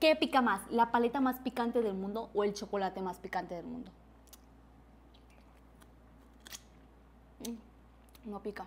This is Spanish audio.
¿Qué pica más? ¿La paleta más picante del mundo o el chocolate más picante del mundo? Mm, no pica.